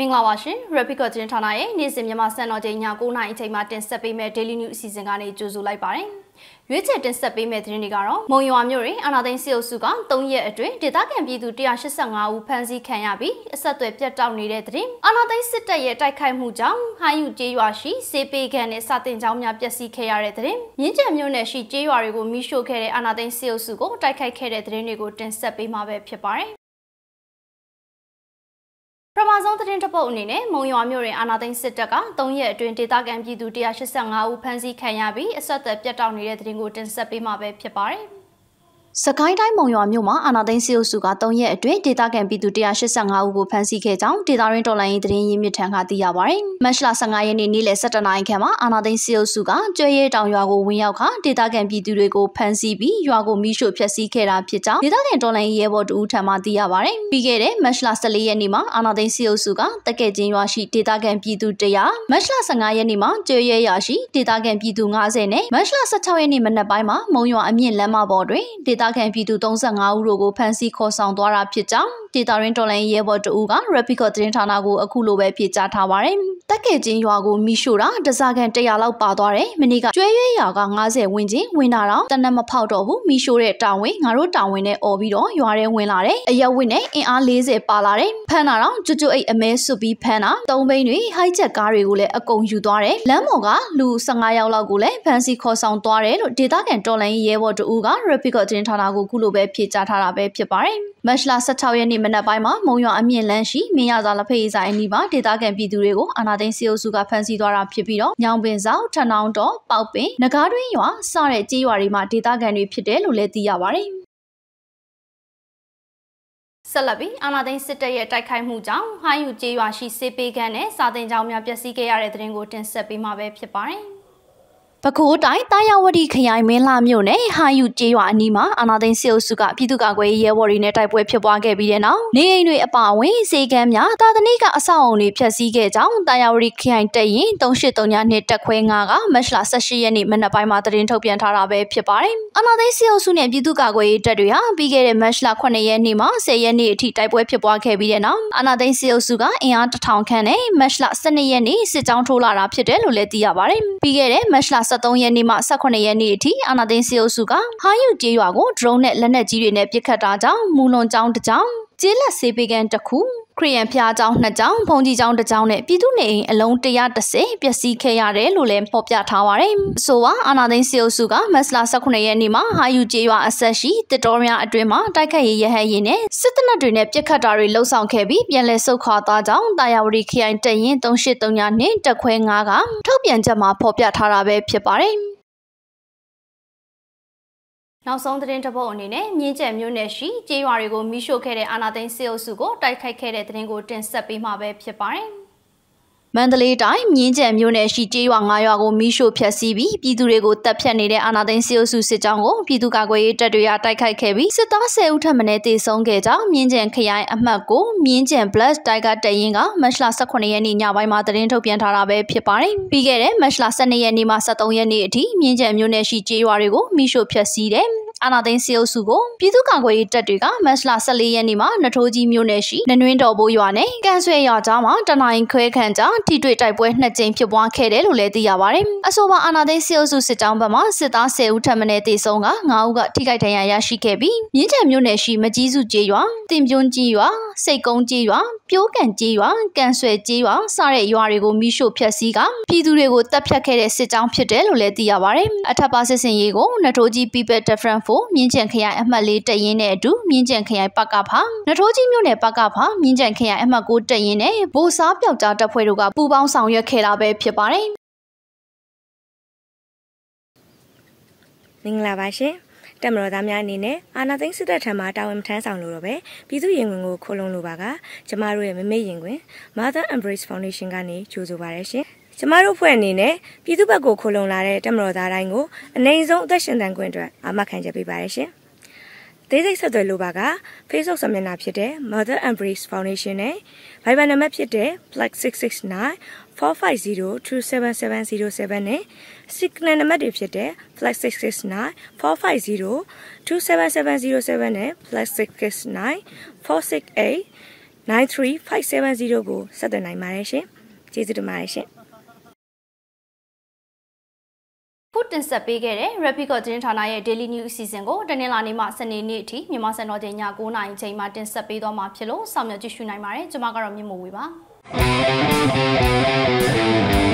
မင်္ဂလာပါရှင် Repico သတင်းဌာနရဲ့နေ့စဉ်မြန်မာစံတော်ချိန်ည9:00နာရီအချိန်မှာတင်ဆက်ပေးမယ့် Daily News အစီအစဉ်ကနေကြိုဆိုလိုက်ပါတယ်။ရွေးချယ်တင်ဆက်ပေးမယ့်သတင်းတွေကတော့မုံရွာမြို့တွင်အာနာသိန်းစစ်အုပ်စုက3ရက်အတွင်းဒေသခံပြည်သူ185ဦးဖမ်းဆီးခံရပြီးအဆက်အသွယ်ပြတ်တောက်နေတဲ့သတင်း။အာနာသိန်းစစ်တပ်ရဲ့တိုက်ခိုက်မှုကြောင့်ဟိုင်းယူကျေးရွာရှိစေပေကန်နဲ့စာတင်ကျောင်းများပျက်စီးခဲ့ရတဲ့သတင်း။မြင်းကျန်မြို့နယ်ရှိကျေးရွာတွေကိုမိရှို့ခဲ့တဲ့အာနာသိန်းစစ်အုပ်စုကိုတိုက်ခိုက်ခဲ့တဲ့သတင်းတွေကိုတင်ဆက်ပေးမှာပဲဖြစ်ပါတယ်ပ ထမဆုံးသတင်းတစ်ပုဒ်အနေနဲ့မုံရွာမြို့တွင်အာနာသိန်းစစ်တပ်က3ရက်အတွင်းဒေသခံပြည်သူ185ဦးဖမ်းဆီးခံရပြီးအဆက်အသွယ်ပြတ်တောက်နေတဲ့သတင်းကိုတင်ဆက်ပေးမှာပဲဖြစ်ပါတယ်။ စကိုင်းတိုင်းမုံရွာမြို့မှာအာနာသိန်းစီအုပ်စုက3ရက်အတွင်းဒေသခံပြည်သူ185ဦးကိုဖမ်းဆီးခဲ့ကြောင်းဒေသရင်းတော်လိုင်းရေးသတင်းရင်းမြစ်ထံကသိရပါဗျ။မတ်လ15ရက်နေ့နေ့လယ်17နာရီခန့်မှာအာနာသိန်းစီအုပ်စုကကျွဲရဲတောင်ရွာကိုဝင်ရောက်ခါဒေသခံပြည်သူတွေကိုဖမ်းဆီးပြီးရွာကိုမိရှို့ဖျက်ဆီးခဲ့တာဖြစ်ကြောင်းဒေသခံတော်လိုင်းရေးရဲဘော်တဦးထံမှသိရပါဗျ။ပြီးခဲ့တဲ့မတ်လ14ရက်နေ့မှာအာနာသိန်းစီအုပ်စုကတက်ကဲချင်းရွာရှိဒေသခံပြည်သူ100မတ်လ15ရက်နေ့မှာကျွဲရဲရွာရှိဒေသခံပြည်သူ90နဲ့မတ်လ16ရက်နေ့မနက်ပိုင်းမှာမုံရွာအမြင့်လမ်းမပေါ်တွင်ဒေသခံပြည်သူ35ဦးတို့ကိုဖမ်းဆီးခေါ်ဆောင်သွားတာဖြစ်ကြောင်း ဒေတာရင်းတော်လိုင်းရဲဘော်တဦးက Repico သတင်းဌာနကိုအခုလိုပဲဖြေကြားထားပါတယ်။တက်ကဲချင်းရွာကိုမိရှို့တာတစားကန်100လောက်ပါသွားတယ်။မနေ့ကကျွဲရွဲရွာက90ဝန်းကျင်ဝင်လာတော့တနက်မဖောက်တော့ဘူးမိရှို့တဲ့တာဝန်ငါတို့တာဝန်နဲ့អော်ပြီးတော့ရွာထဲဝင်လာတယ်။အရက်ဝင်းနဲ့အင်အား40ပါလာတယ်။ဖမ်းတာတော့ကျွတ်ကျွတ်အိတ်အမဲဆွပြီးဖမ်းတာသုံးဘိန်းတွေဟိုက်ချက်ကားတွေကိုလည်းအကုန်ယူသွားတယ်။လမ်းပေါ်ကလူ15ယောက်လောက်ကိုလည်းဖမ်းဆီးခေါ်ဆောင်သွားတယ်လို့ဒေတာကန်တော်လိုင်းရဲဘော်တဦးက Repico သတင်းဌာနကိုခုလိုပဲဖြေကြားထားတာပဲဖြစ်ပါတယ်။မတ်လ16ရက်နေ့မနက်ပိုင်းမှာမုံရွာအမြင့်လန်းရှိမင်းရသာလက်ဖက်ရည်ဆိုင်အနီးမှာဒေသခံပြည်သူတွေကိုအာနာသိန်းစီအုပ်စုကဖမ်းဆီးသွားတာဖြစ်ပြီးတော့ညောင်ပင်ဆောင်ထဏောင်းတော်ပေါက်ပင်ငကားတွင်းရွာစတဲ့ကြေးရွာတွေမှာဒေသခံတွေဖြစ်တယ်လို့လည်းသိရပါတယ်ဆက်လက်ပြီးအာနာသိန်းစစ်တပ်ရဲ့တိုက်ခိုက်မှုကြောင့်ဟိုင်းယူကျေးရွာရှိစေပေကန်နဲ့စာတင်ကျောင်းများပျက်စီးခဲ့ရတဲ့တဲ့ရင်ကိုတင်ဆက်ပေးမှာပဲဖြစ်ပါတယ်။ ပဲခူးတိုင်းတာယာဝတီခရိုင်မင်းလာမြို့နယ်ဟာယူကျေးရွာအနီးမှာအာနာသိန်းစစ်အုပ်စုကပြည်သူ့ကာကွယ်ရေးရဲဘော်တွေနဲ့တိုက်ပွဲဖြစ်ပွားခဲ့ပြီးတဲ့နောက်နေအိမ်တွေအပါအဝင်စေကမ်းများတာသနိကအဆောက်အုံတွေဖျက်ဆီးခဲ့ကြောင်းတာယာဝတီခရိုင်တပ်ရင်3839နှစ်တက်ခွဲ9ကမတ်လ18ရက်နေ့မနက်ပိုင်းမှာသတင်းထုတ်ပြန်ထားတာပဲဖြစ်ပါတယ်။အာနာသိန်းစစ်အုပ်စုနဲ့ပြည်သူ့ကာကွယ်ရေးတပ်တွေဟာပြီးခဲ့တဲ့မတ်လ9ရက်နေ့မှာ10ရက်နေ့အထိတိုက်ပွဲဖြစ်ပွားခဲ့ပြီးတဲ့နောက်အာနာသိန်းစစ်အုပ်စုကအင်အား1000ခန့်နဲ့မတ်လ12ရက်နေ့စစ်ကြောင်းထိုးလာတာဖြစ်တယ်လို့လည်းသိရပါတယ်။ပြီးခဲ့တဲ့မတ်လ23ရက်နေ့မှ18ရက်နေ့အထိအာနာသိန်းစီအုပ်စုကဟာယူကျေးရွာကို drone နဲ့လက်နက်ကြီးတွေနဲ့ပစ်ခတ်တာကြောင့်မူလွန်ကျောင်းတစ်ကျောင်း ကျေးလက်ဆေးပေးကန်တစ်ခုခရီးယန်ဖျားကျောင်းနှစ်ကျောင်းဘုံကြီးကျောင်းတစ်ကျောင်းနဲ့ပြည်သူနေအိမ်အလုံး130ပျက်စီးခဲ့ရတယ်လို့လည်းဖော်ပြထားပါတယ်။ဆိုပါအာနာသိန်းစီအုပ်စုကမက်စလာ18ရက်နေ့မှာဟာယူကျေးရွာအဆက်ရှိတစ်တော်များအတွင်းမှာတိုက်ခတ်ရေးရဟတ်ရင်နဲ့စစ်တပ်တွေနဲ့ပြစ်ခတ်တာတွေလှုပ်ဆောင်ခဲ့ပြီးပြန်လည်ဆုတ်ခွာသွားကြောင်းတာယာဝတီခရိုင်တရင်3839နှင့်တက်ခွဲ9ကထုတ်ပြန်ချက်မှာဖော်ပြထားတာပဲဖြစ်ပါတယ်။ နောက်ဆုံးသတင်းတစ်ပုဒ်အနေနဲ့မြင်းကျက်မြို့နယ်ရှိကျေးရွာတွေကိုမိရှို့ခဲ့တဲ့အာနာသိန်းစစ်အုပ်စုကိုတိုက်ခိုက်ခဲ့တဲ့သတင်းကိုတင်ဆက်ပေးမှာပဲဖြစ်ပါတယ်။ မန္တလေးတိုင်းမြင်းကျန်မြို့နယ်ရှိကျေးရွာ9ရွာကိုမိရှို့ဖျက်ဆီးပြီးပြည်သူတွေကိုတပ်ဖြတ်နေတဲ့အာဏာသိမ်းစစ်အုပ်စုစစ်ကြောင်းကိုပြည်သူ့ကာကွယ်ရေးတပ်တွေကတိုက်ခိုက်ခဲ့ပြီးစစ်သား10ဦးထပ်မံတေဆုံးခဲ့ကြောင်းမြင်းကျန်ခရိုင်အမှတ်ကိုမြင်းကျန် Plus တိုက်ကားတရင်ကမတ်လ18ရက်နေ့ညပိုင်းမှာသတင်းထုတ်ပြန်ထားတာပဲဖြစ်ပါတယ်။ပြီးခဲ့တဲ့မတ်လ12ရက်နေ့မှ23ရက်နေ့အထိမြင်းကျန်မြို့နယ်ရှိကျေးရွာတွေကိုမိရှို့ဖျက်ဆီးတဲ့ အာနာသိန်းစီအုပ်စုကိုပြည်သူ့ကာကွယ်ရေးတပ်တွေကမတ်လ14ရက်နေ့မှာနထိုးကြီးမြို့နယ်ရှိနနွင်းတော်ဘိုးရွာနဲ့ကန်ဆွဲရွာကြားမှာတနိုင်းခွဲခန့်ကြားထိတွေ့တိုက်ပွဲနှစ်ကြိမ်ဖြစ်ပွားခဲ့တယ်လို့လည်းသိရပါတယ်။အဆိုပါအာနာသိန်းစီအုပ်စုစစ်ကြောင်းဘက်မှစစ်သား10ဦးထပ်မံတေဆုံးက9ဦးကထိခိုက်ဒဏ်ရာရရှိခဲ့ပြီးမြင်းချံမြို့နယ်ရှိမကြီးစုကျေးရွာတင်ပြုံးကြီးရွာ စိတ်ကုန်းကျေးရွာပြိုးကန်ကျေးရွာကန်ဆွဲကျေးရွာစတဲ့ရွာတွေကိုမိရှို့ဖျက်ဆီးကပြည်သူတွေကိုတပ်ဖြတ်ခဲ့တဲ့စစ်ကြောင်းဖြစ်တယ်လို့လည်းသိရပါတယ်။အထက်ပါစစ်စင်ရေးကိုနထိုးကြီး People Different for မြင်းချံခရိုင်အမှတ်၄တရင်နဲ့အတူမြင်းချံခရိုင်ပကဖနထိုးကြီးမြို့နယ်ပကဖမြင်းချံခရိုင်အမှတ်၉တရင်နဲ့ဗိုလ်စားပြောက်ကြားတပ်ဖွဲ့တို့ကပူးပေါင်းဆောင်ရွက်ခဲ့တာပဲဖြစ်ပါတယ်။မင်္ဂလာပါရှင်။ တက်မတော်သားများအနေနဲ့အာနာသိန်းစစ်တပ်ထံမှတာဝန်ထမ်းဆောင်လို့တော့ပဲပြည်သူရင်ဝင်ကိုခိုးလုံးလိုပါကကျမတို့ရဲ့မမေ့ရင်ခွင် Mother Embrace Foundation ကနေကြိုဆိုပါရရှင်။ကျမတို့ဖွဲ့အနေနဲ့ပြည်သူ့ဘက်ကိုခိုးလုံလာတဲ့တက်မတော်သားတိုင်းကိုအနေဆုံးအသက်ရှင်သန်ခွင့်အတွက်အာမခံချက်ပေးပါရရှင်။သေးစိတ်ဆက်သွယ်လိုပါက Facebook စာမျက်နှာဖြစ်တဲ့ Mother Embrace Foundation နဲ့ Viber နံပါတ်ဖြစ်တဲ့ +669 450277707နဲ့ Signal နံပါတ်တွေဖြစ်တဲ့ +669 450277707နဲ့ +669 468 93570ကိုဆက်သွယ်နိုင်ပါတယ်ရှင်ကျေးဇူးတင်ပါတယ်ရှင်ခုတင်ဆက်ပေးခဲ့တဲ့ Rapid သတင်းဌာနရဲ့ Daily News အစီအစဉ်ကိုတနင်္လာနေ့မှစနေနေ့အထိမြန်မာစံတော်ချိန်ည9:00နာရီချိန်မှာတင်ဆက်ပေးသွားမှာဖြစ်လို့စောင့်မျှော်ကြည့်ရှုနိုင်ပါတယ်ကျွန်မကတော့မြင့်မို့ဝေပါ Música